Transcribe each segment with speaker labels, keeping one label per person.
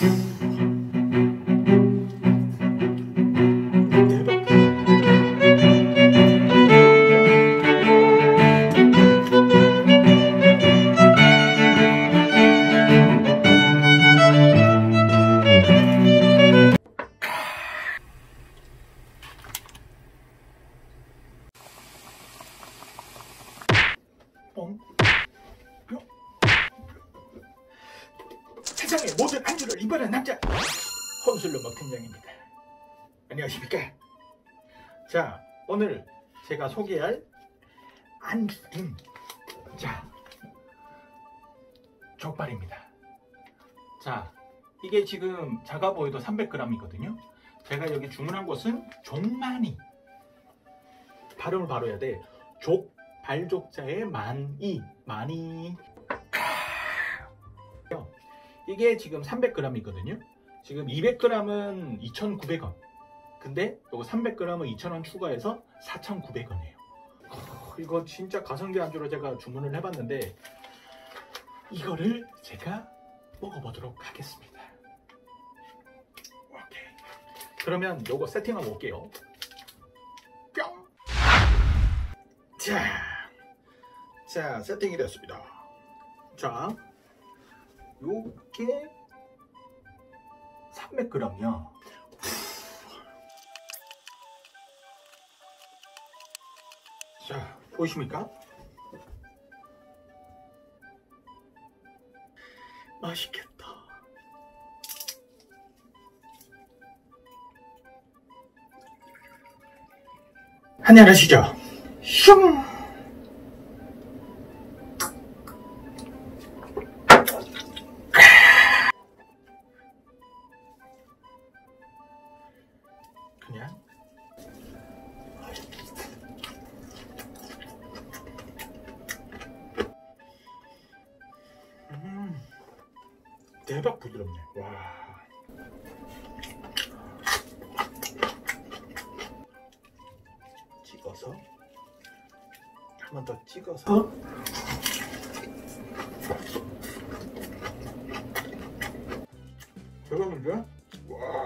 Speaker 1: 뻥. 세상의 모든 안주를 이발한 남자 혼술로 먹 팀장입니다. 안녕하십니까? 자, 오늘 제가 소개할 안주는 자 족발입니다. 자, 이게 지금 작아 보여도 300g이거든요. 제가 여기 주문한 곳은 종만이 발음을 바로 해야 돼. 족 발족자의 만이 많이 이게 지금 300g이거든요. 지금 200g은 2,900원. 근데 이거 300g은 2,000원 추가해서 4,900원이에요. 이거 진짜 가성비 안주로 제가 주문을 해봤는데 이거를 제가 먹어보도록 하겠습니다. 오케이. 그러면 요거 세팅하고 올게요. 뿅! 자, 자 세팅이 됐습니다. 자, 요게 300g이요. 자, 보이십니까? 맛있겠다. 한잔 하시죠. 슝! 그냥 음, 대박 부드럽네. 와. 찍어서 한 번 더 찍어서 대박인데? 와.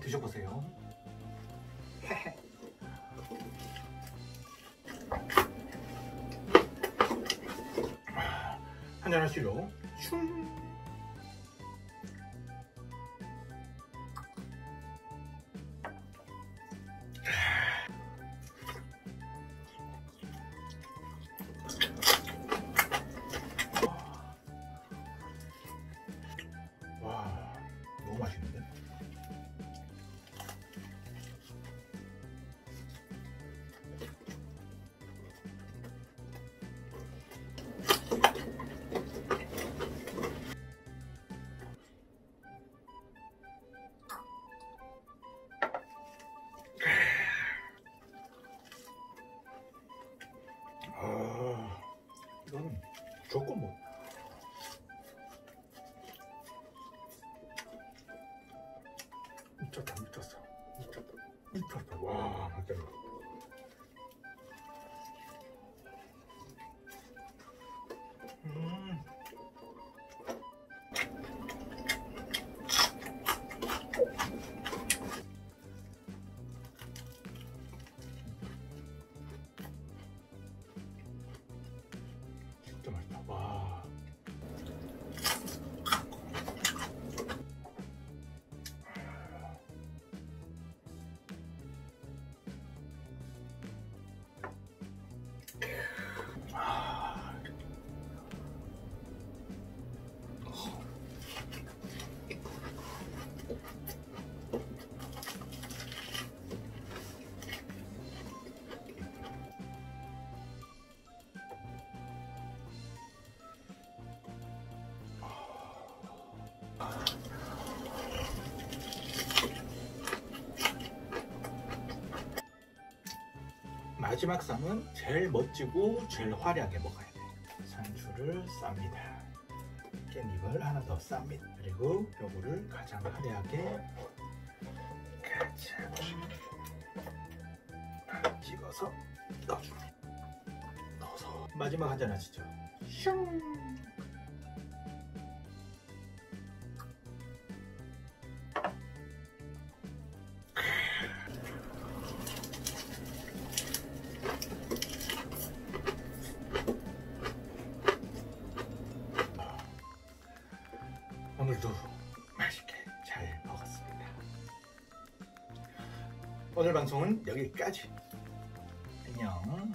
Speaker 1: 드셔보세요. 한잔 하시죠. 슝. 와, 너무 맛있는데? 조금 뭐. 미쳤다, 미쳤어. 미쳤다. 미쳤다. 와, 맞다. 진 마지막 쌈은 제일 멋지고 제일 화려하게 먹어야 돼. 상추를 쌉니다. 깻잎을 하나 더 쌉니다. 그리고 요거를 가장 화려하게 가장 찍어서 넣어줍니다. 넣어서 마지막 한 잔 하시죠. 슝. 오늘도 맛있게 잘 먹었습니다. 오늘 방송은 여기까지. 안녕.